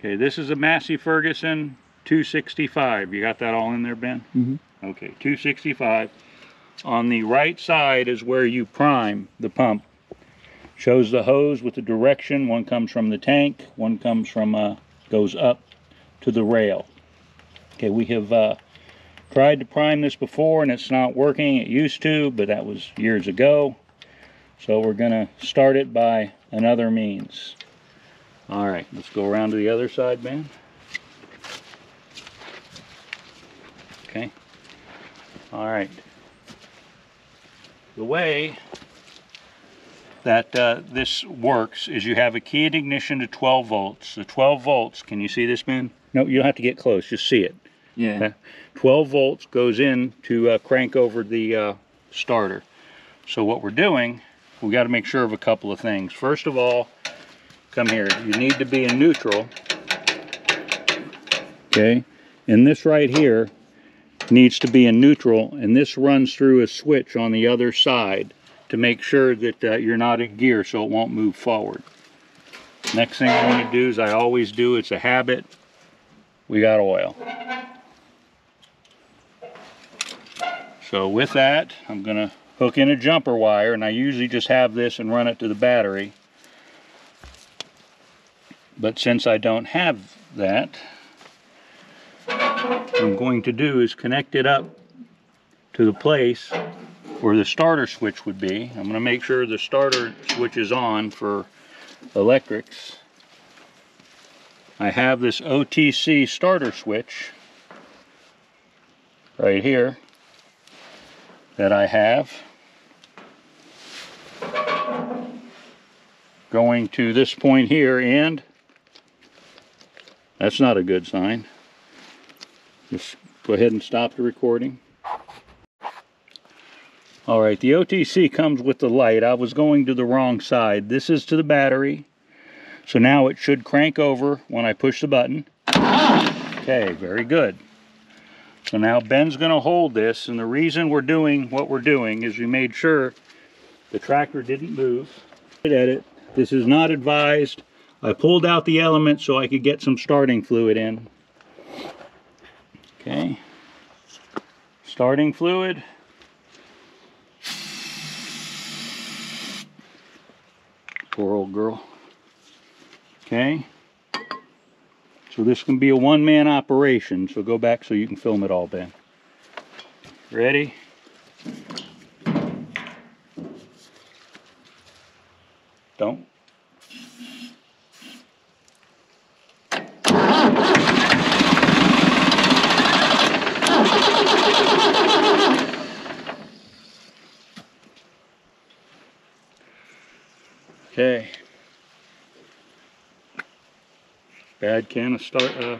Okay, this is a Massey Ferguson 265. You got that all in there, Ben? Mm hmm Okay, 265. On the right side is where you prime the pump. Shows the hose with the direction. One comes from the tank, one comes from, uh, goes up to the rail. Okay, we have uh, tried to prime this before and it's not working. It used to, but that was years ago. So we're gonna start it by another means. All right, let's go around to the other side, Ben. Okay. All right. The way that uh, this works is you have a keyed ignition to 12 volts. The 12 volts, can you see this, Ben? No, you don't have to get close, just see it. Yeah. Okay. 12 volts goes in to uh, crank over the uh, starter. So what we're doing, we got to make sure of a couple of things. First of all, come here. You need to be in neutral. Okay. And this right here needs to be in neutral and this runs through a switch on the other side to make sure that uh, you're not in gear so it won't move forward. Next thing I want to do is I always do, it's a habit, we got oil. So with that, I'm gonna hook in a jumper wire and I usually just have this and run it to the battery. But since I don't have that, what I'm going to do is connect it up to the place where the starter switch would be. I'm gonna make sure the starter switch is on for electrics. I have this OTC starter switch right here that I have going to this point here and that's not a good sign. Just go ahead and stop the recording. All right, the OTC comes with the light. I was going to the wrong side. This is to the battery. So now it should crank over when I push the button. Okay, very good. So now Ben's going to hold this, and the reason we're doing what we're doing is we made sure the tractor didn't move. At it. This is not advised. I pulled out the element so I could get some starting fluid in. Okay. Starting fluid. Poor old girl. Okay. So this can be a one-man operation. So go back so you can film it all, Ben. Ready? Don't. Okay. Bad can of start. Uh,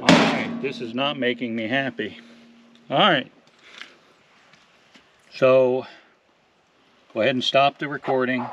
All right, this is not making me happy. All right. So, go ahead and stop the recording.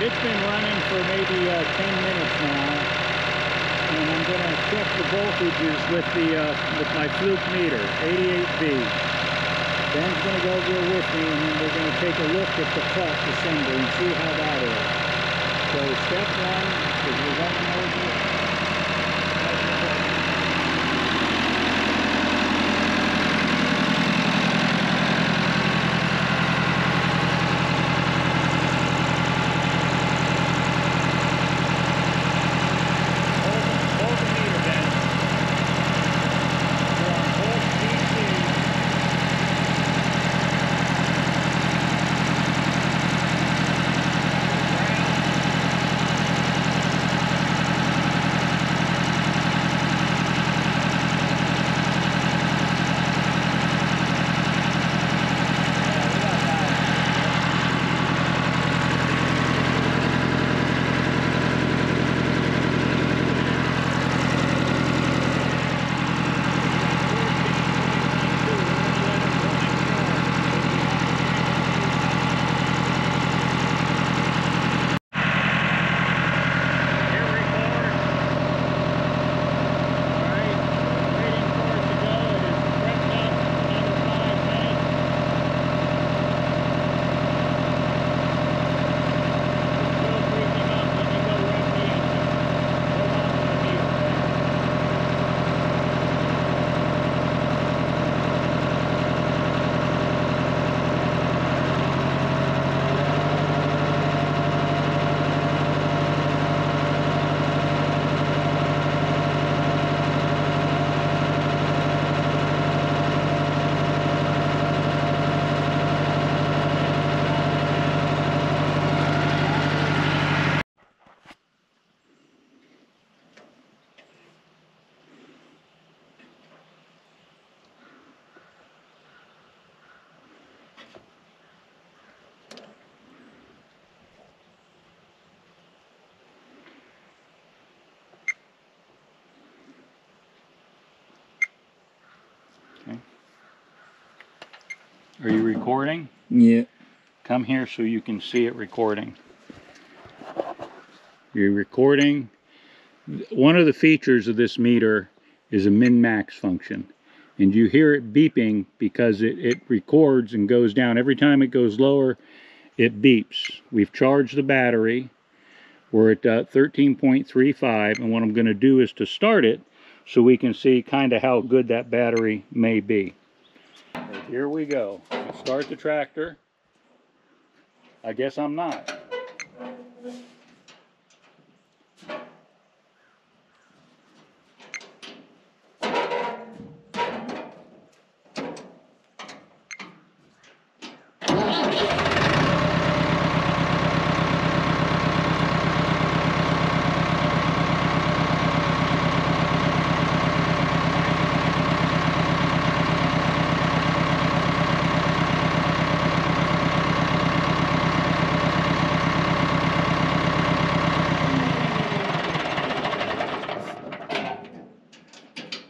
Been running for maybe uh, 10 minutes now, and I'm going to check the voltages with the uh, with my fluke meter, 88V. Ben's going to go over with me, and then we're going to take a look at the truck assembly and see how that is. So step one is we're running over. Are you recording? Yeah. Come here so you can see it recording. You're recording. One of the features of this meter is a min-max function. And you hear it beeping because it, it records and goes down. Every time it goes lower, it beeps. We've charged the battery. We're at uh, 13.35 and what I'm going to do is to start it so we can see kind of how good that battery may be. Okay, here we go. Start the tractor. I guess I'm not.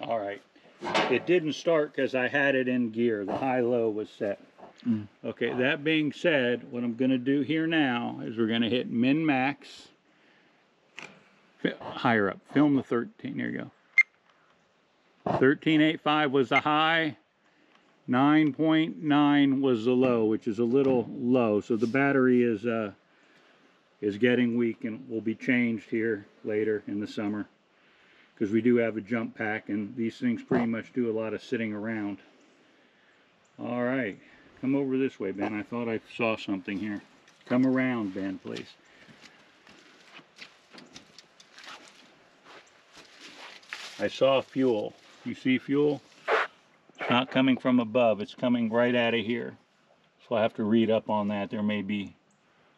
All right. It didn't start because I had it in gear. The high-low was set. Mm. Okay, that being said, what I'm going to do here now is we're going to hit min-max. Higher up. Film the 13. There you go. 13.85 was the high. 9.9 was the low, which is a little low. So the battery is uh, is getting weak and will be changed here later in the summer because we do have a jump pack and these things pretty much do a lot of sitting around. All right, come over this way, Ben. I thought I saw something here. Come around, Ben, please. I saw fuel. You see fuel? It's not coming from above. It's coming right out of here. So I have to read up on that. There may be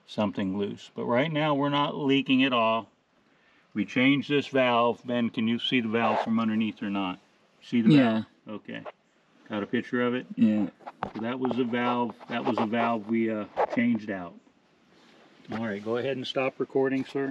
something loose. But right now we're not leaking at all. We changed this valve. Ben, can you see the valve from underneath or not? See the Yeah. valve? Okay. Got a picture of it? Yeah. So that was the valve. That was the valve we uh, changed out. All right, go ahead and stop recording, sir.